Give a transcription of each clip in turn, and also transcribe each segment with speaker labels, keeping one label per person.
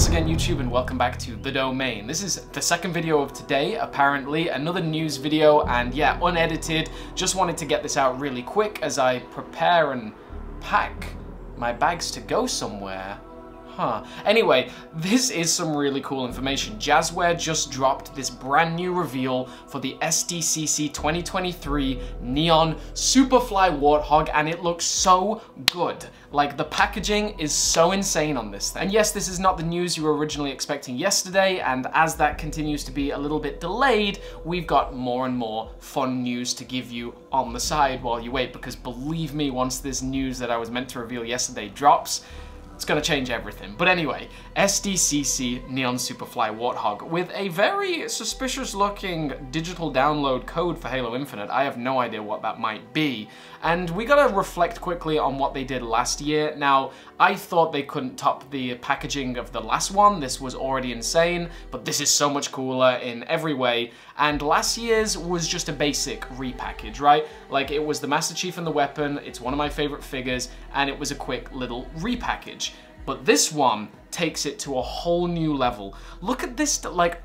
Speaker 1: once again YouTube and welcome back to The Domain. This is the second video of today, apparently, another news video and yeah, unedited. Just wanted to get this out really quick as I prepare and pack my bags to go somewhere. Huh. Anyway, this is some really cool information. Jazware just dropped this brand new reveal for the SDCC 2023 Neon Superfly Warthog, and it looks so good. Like, the packaging is so insane on this thing. And yes, this is not the news you were originally expecting yesterday, and as that continues to be a little bit delayed, we've got more and more fun news to give you on the side while you wait, because believe me, once this news that I was meant to reveal yesterday drops, it's gonna change everything. But anyway, SDCC Neon Superfly Warthog with a very suspicious looking digital download code for Halo Infinite. I have no idea what that might be. And we gotta reflect quickly on what they did last year. Now, I thought they couldn't top the packaging of the last one. This was already insane, but this is so much cooler in every way. And last year's was just a basic repackage, right? Like it was the Master Chief and the weapon, it's one of my favorite figures, and it was a quick little repackage. But this one takes it to a whole new level. Look at this, like,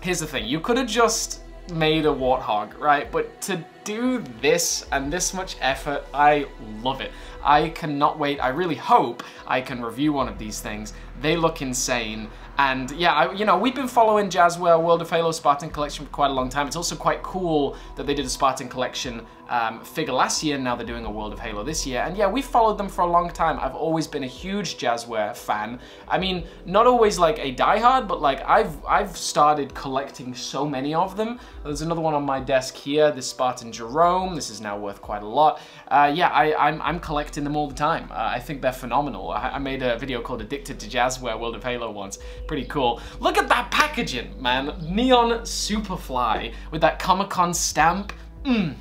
Speaker 1: here's the thing, you could have just made a warthog, right? But to do this and this much effort, I love it. I cannot wait. I really hope I can review one of these things. They look insane. And yeah, I, you know, we've been following Jazware World of Halo Spartan Collection for quite a long time. It's also quite cool that they did a Spartan Collection um, figure last year, now they're doing a World of Halo this year. And yeah, we've followed them for a long time. I've always been a huge Jazware fan. I mean, not always like a diehard, but like I've I've started collecting so many of them. There's another one on my desk here, this Spartan Jerome. This is now worth quite a lot. Uh, yeah, I, I'm, I'm collecting them all the time. Uh, I think they're phenomenal. I, I made a video called Addicted to Jazware World of Halo once. Pretty cool. Look at that packaging, man. Neon Superfly with that Comic-Con stamp. Mmm.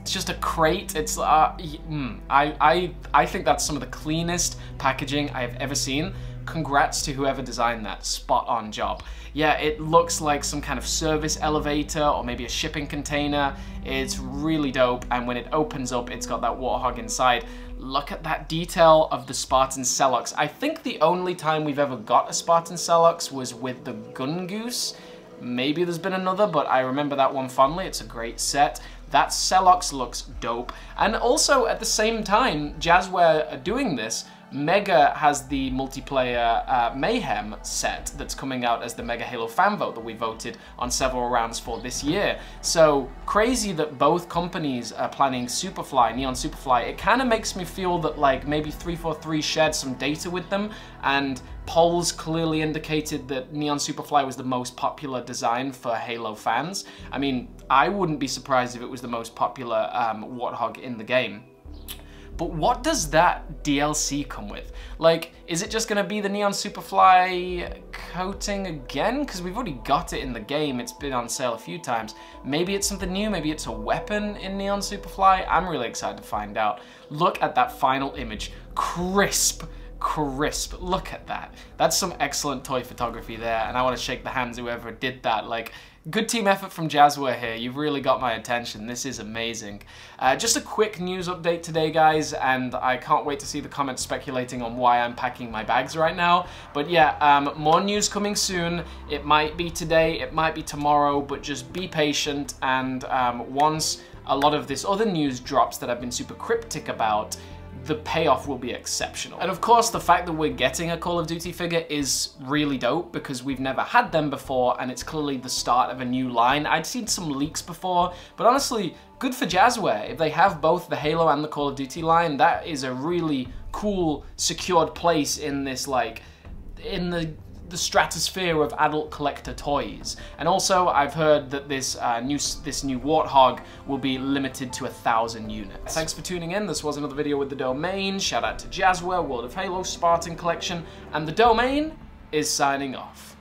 Speaker 1: It's just a crate. It's uh, mm, I I I think that's some of the cleanest packaging I have ever seen. Congrats to whoever designed that. Spot on job. Yeah, it looks like some kind of service elevator or maybe a shipping container. It's really dope. And when it opens up, it's got that Warthog inside. Look at that detail of the Spartan Celox. I think the only time we've ever got a Spartan Celox was with the Gungoose. Maybe there's been another, but I remember that one fondly. It's a great set. That Celox looks dope. And also, at the same time, Jazware are doing this, Mega has the multiplayer uh, Mayhem set that's coming out as the Mega Halo fan vote that we voted on several rounds for this year. So crazy that both companies are planning Superfly, Neon Superfly. It kind of makes me feel that like maybe 343 shared some data with them and polls clearly indicated that Neon Superfly was the most popular design for Halo fans. I mean, I wouldn't be surprised if it was the most popular um, Warthog in the game. But what does that DLC come with? Like, is it just gonna be the Neon Superfly coating again? Because we've already got it in the game, it's been on sale a few times. Maybe it's something new, maybe it's a weapon in Neon Superfly. I'm really excited to find out. Look at that final image, crisp crisp. Look at that. That's some excellent toy photography there, and I want to shake the hands whoever did that. Like, good team effort from Jazware here. You've really got my attention. This is amazing. Uh, just a quick news update today, guys, and I can't wait to see the comments speculating on why I'm packing my bags right now. But yeah, um, more news coming soon. It might be today, it might be tomorrow, but just be patient, and um, once a lot of this other news drops that I've been super cryptic about, the payoff will be exceptional. And of course, the fact that we're getting a Call of Duty figure is really dope because we've never had them before and it's clearly the start of a new line. I'd seen some leaks before, but honestly, good for Jazware. If they have both the Halo and the Call of Duty line, that is a really cool, secured place in this, like, in the the stratosphere of adult collector toys. And also, I've heard that this uh, new this new Warthog will be limited to a thousand units. Thanks for tuning in. This was another video with the Domain. Shout out to Jazware, World of Halo, Spartan Collection, and the Domain is signing off.